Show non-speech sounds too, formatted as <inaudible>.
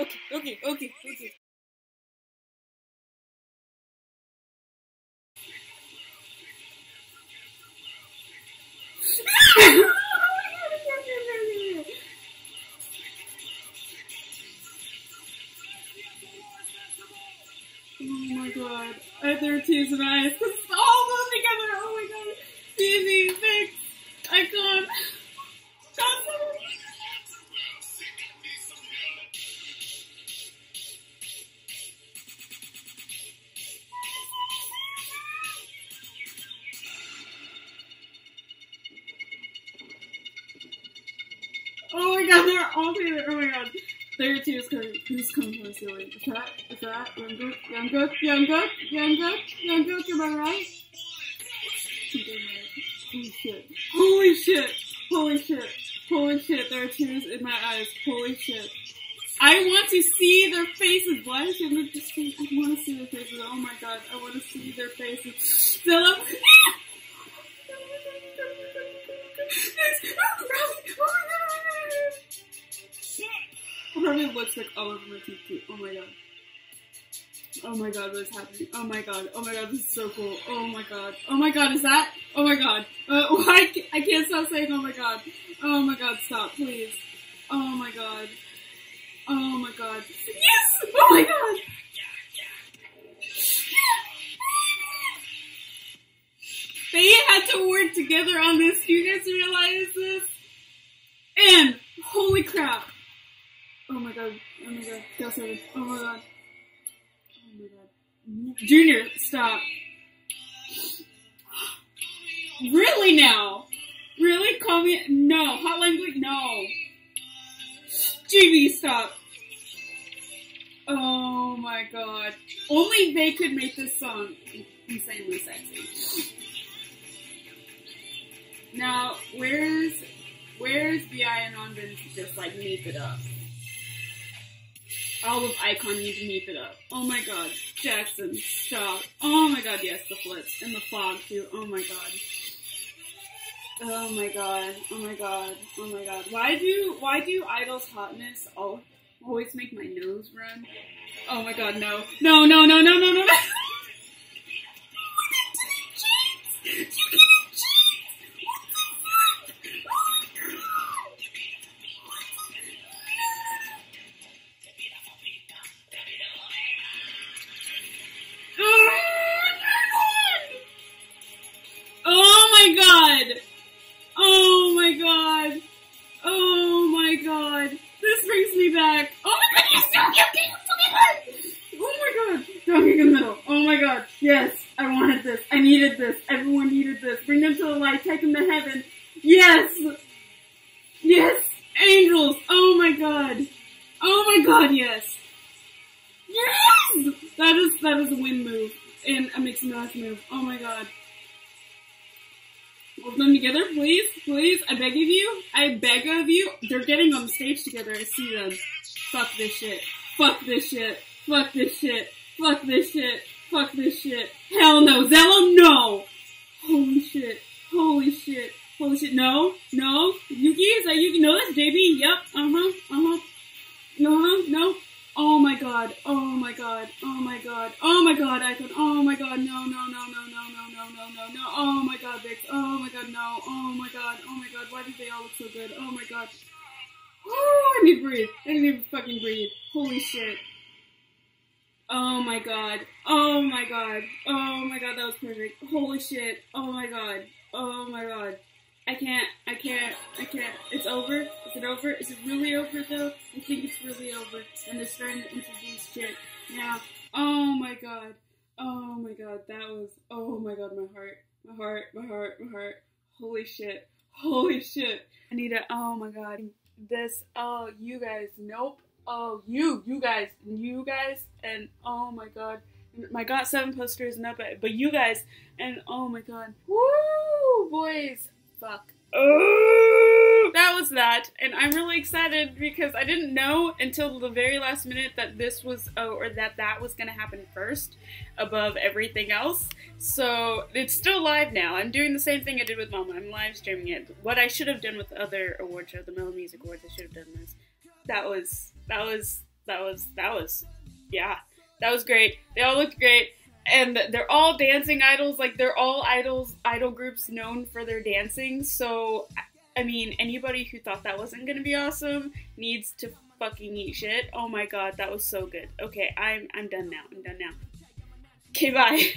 Okay, okay, okay, okay. Oh my god. I there tears in my eyes. All moving together. Oh my god. Phoebe, VIXX, God, they're all together. Oh my god. There are tears coming. Who's coming from the ceiling? Is that? Is that? Yongguk? Yongguk? Yongguk? Yongguk? Yongguk? Am I right? Holy shit. Holy shit. Holy shit. Holy shit. There are tears in my eyes. Holy shit. I want to see their faces. Why is just? I want to see their faces. Oh my god. I want to see their faces. Philip. <laughs> looks like all over my teeth too. Oh my god. Oh my god, what is happening? Oh my god. Oh my god, this is so cool. Oh my god. Oh my god, is that? Oh my god. Uh, why? I can't stop saying oh my god. Oh my god, stop, please. Oh my god. Oh my god. Yes! Oh my god! They had to work together on this. Do you guys realize this? And holy crap! Oh my god! Oh my god! Got seven! Oh my god! Oh my god! Junior, stop! Really now? Really? Call me? No. Hot language? No. JB, stop! Oh my god! Only they could make this song insanely sexy. Now, where's where's Bi and Hanbin to just like meep it up? All of iKON need to meep it up. Oh my god, Jackson, stop. Oh my god, yes, the flips and the fog too. Oh my god. Oh my god. Oh my god. Oh my god. Why do why do Idol's hotness always make my nose run? Oh my god, no. No, no, no, no, no, no, no. <laughs> Back. Oh my god, yes, you can Oh my god! Dunking in the middle. Oh my god. Yes, I wanted this. I needed this. Everyone needed this. Bring them to the light. Take them to heaven. Yes! Yes! Angels! Oh my god! Oh my god, yes! Yes! That is that is a win move. And a mix and match move. Oh my god. Hold them together, please, please. I beg of you. I beg of you. They're getting on the stage together. I see them. Fuck this shit. Fuck this shit. Fuck this shit. Fuck this shit. Fuck this shit. Hell no. Zelo, no. Holy shit. Holy shit. Holy shit. No. No. Yuki, is that Yuki? No, that's JB. Yep. Uh-huh. Uh-huh. No, no. Oh my god. Oh my god. Oh my god. Oh my god, iKON. Oh my god. No, no, no, Oh my god. Oh my god. Why do they all look so good? Oh my god. Oh, I need to breathe. I need to fucking breathe. Holy shit. Oh my god. Oh my god. Oh my god, that was perfect. Holy shit. Oh my god. Oh my god. I can't, I can't, I can't. It's over? Is it over? Is it really over though? I think it's really over. And they're starting to introduce shit now. Oh my god. Oh my god, that was, oh my god, my heart, my heart, my heart, my heart. Holy shit. Holy shit. I need to, oh my god. This, oh, you guys, nope. Oh, you, you guys, you guys, and oh my god. My Got 7 poster isn't up, but you guys, and oh my god. Woo, boys. Fuck. Oh, that, and I'm really excited because I didn't know until the very last minute that this was, oh, or that that was gonna happen first, above everything else. So it's still live now. I'm doing the same thing I did with Mama. I'm live streaming it. What I should have done with the other award show, the Melon Music Awards, I should have done this. That was that was that was that was yeah, that was great. They all looked great. And they're all dancing idols, like they're all idols idol groups known for their dancing. So I mean, anybody who thought that wasn't gonna be awesome needs to fucking eat shit. Oh my god, that was so good. Okay, I'm I'm done now. I'm done now. Okay, bye. <laughs>